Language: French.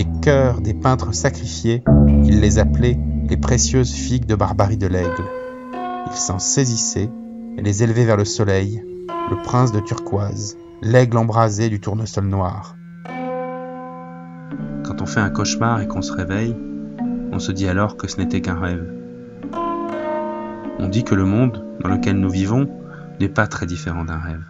les cœurs des peintres sacrifiés, il les appelait les précieuses figues de barbarie de l'aigle. Il s'en saisissait et les élevait vers le soleil, le prince de turquoise, l'aigle embrasé du tournesol noir. Quand on fait un cauchemar et qu'on se réveille, on se dit alors que ce n'était qu'un rêve. On dit que le monde dans lequel nous vivons n'est pas très différent d'un rêve.